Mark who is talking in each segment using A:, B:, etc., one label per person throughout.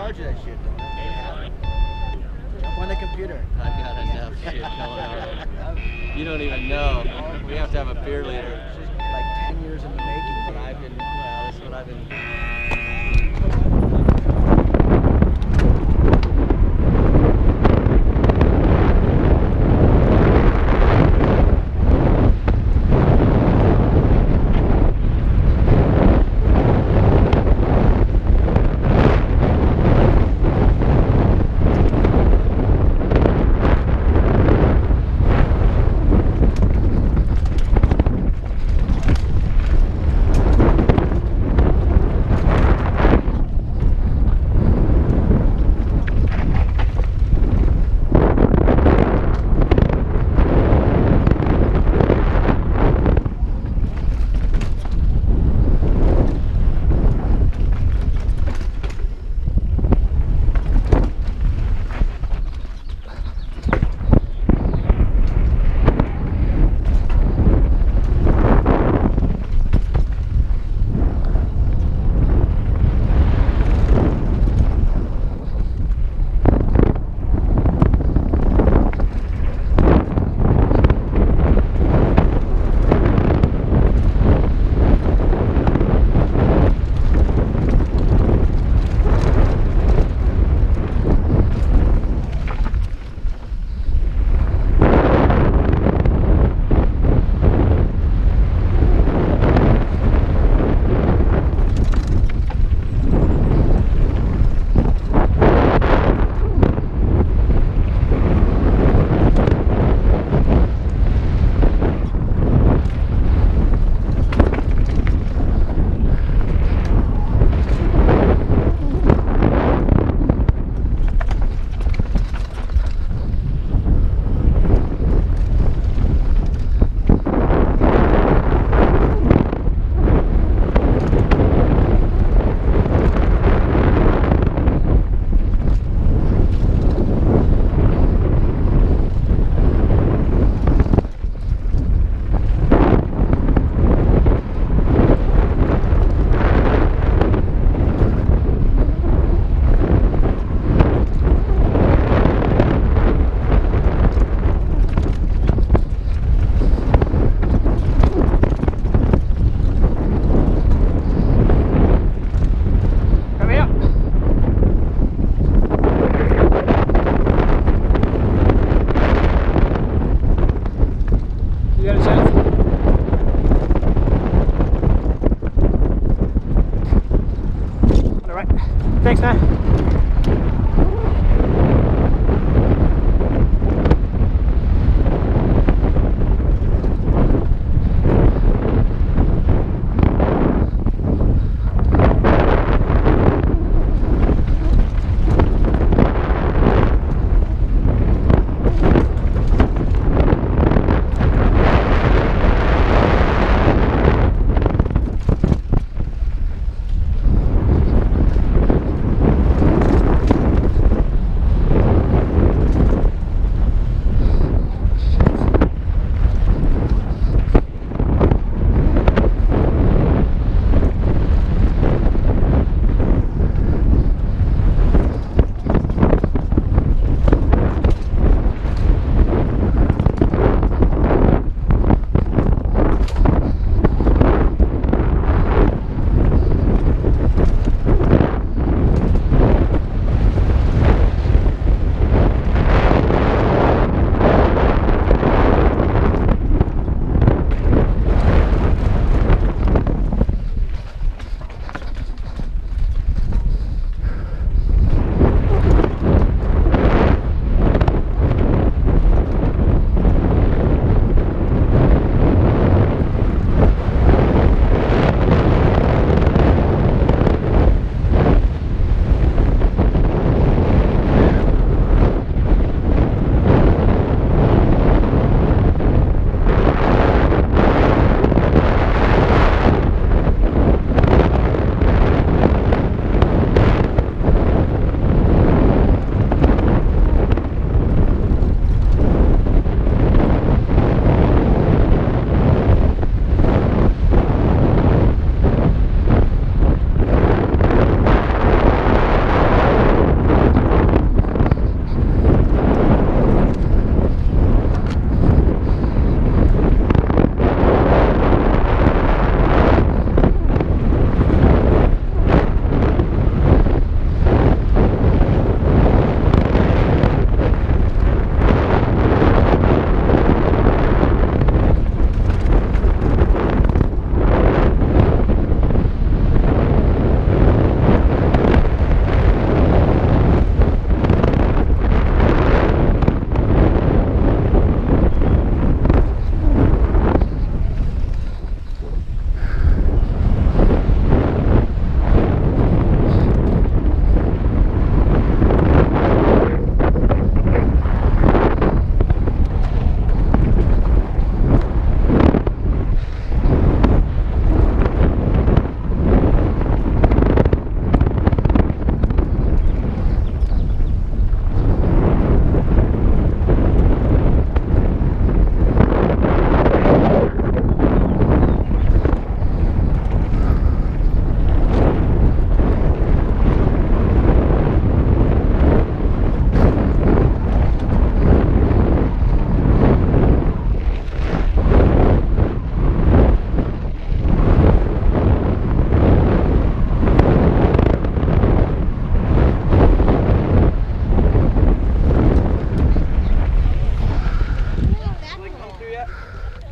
A: charge of that shit, though. Jump on the computer.
B: I've got enough shit going on. You don't even know. We have to have a peer leader.
A: It's just like 10 years in the making.
B: But I've been, well, this is what I've been.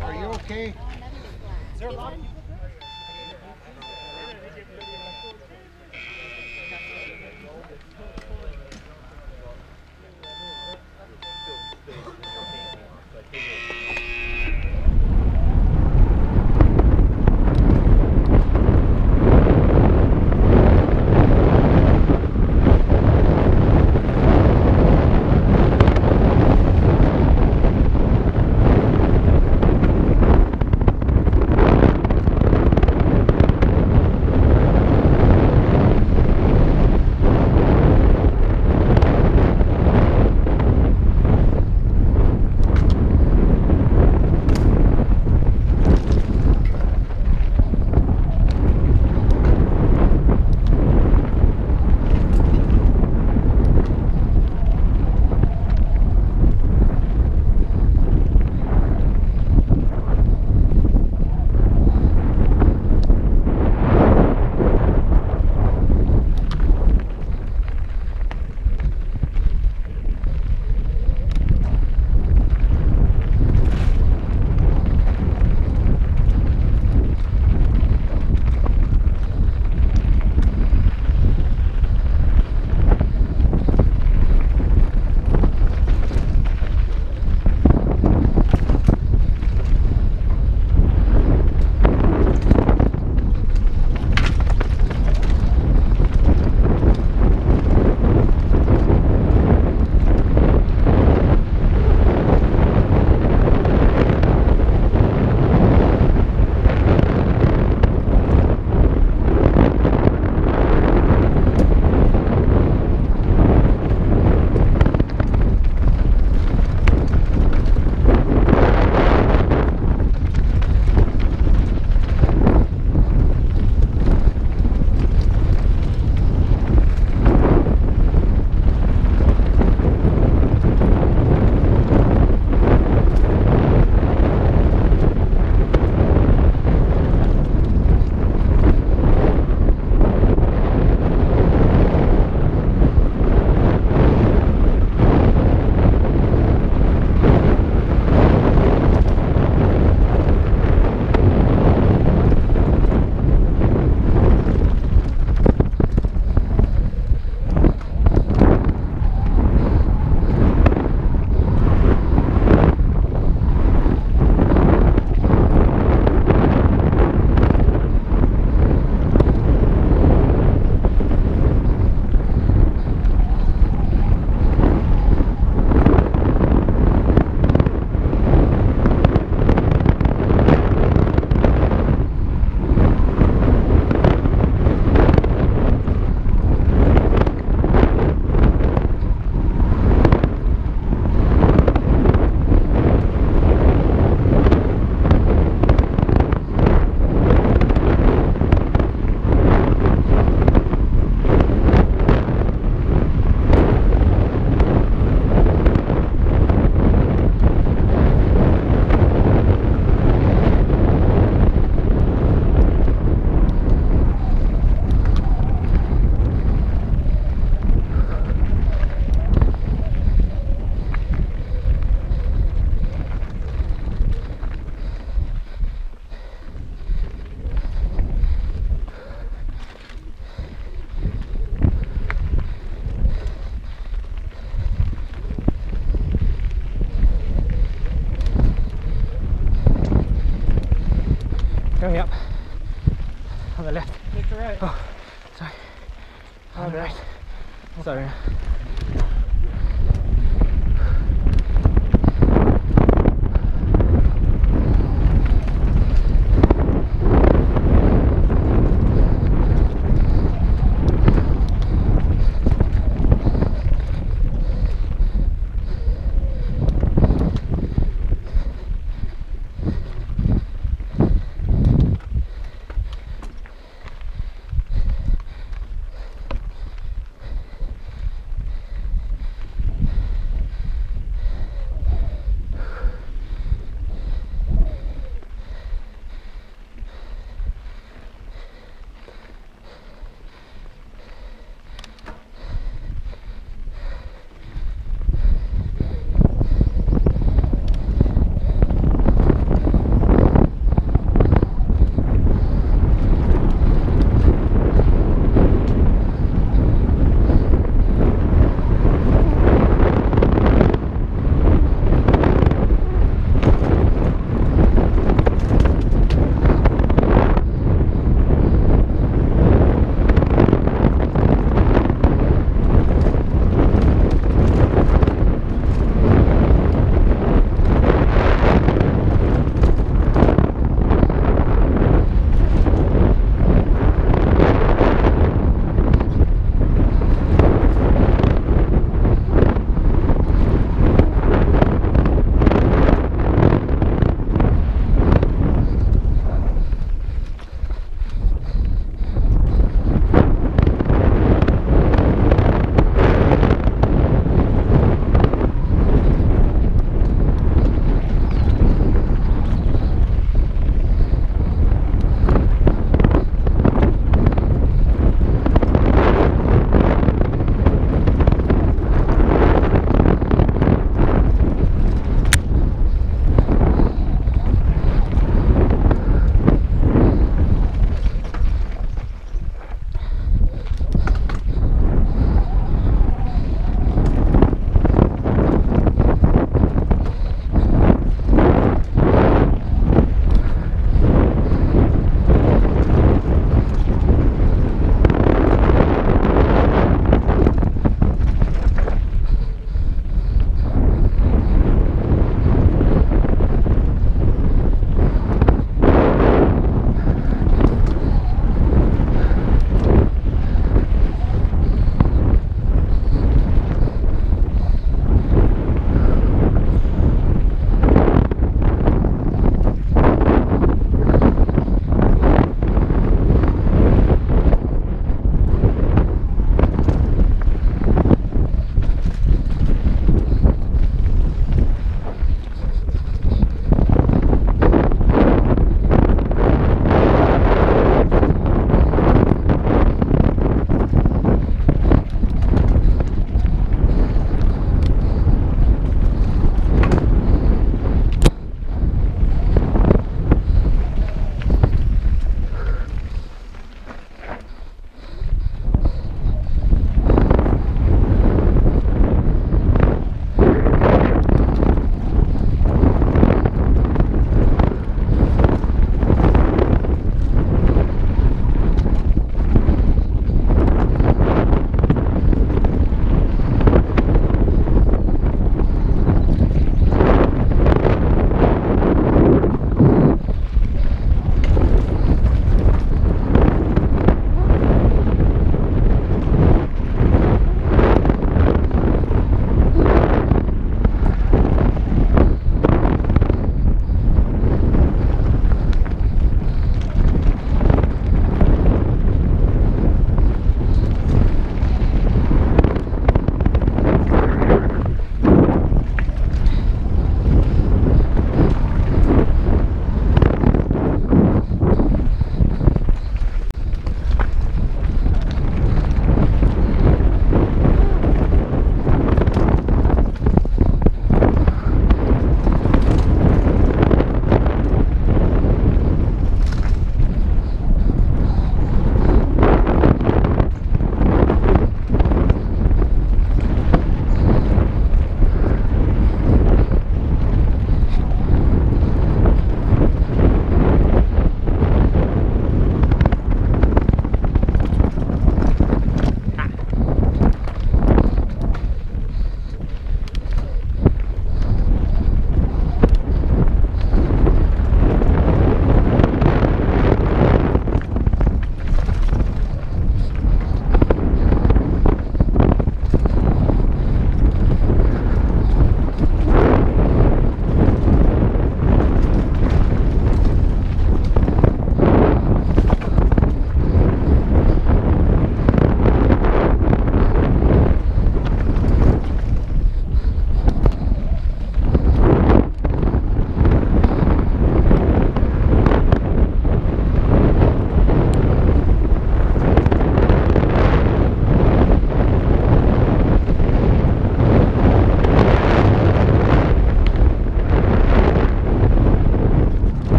C: Are you okay? Sorry.